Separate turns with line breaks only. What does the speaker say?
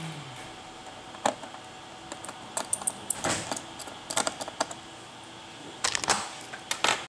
Mm-hmm.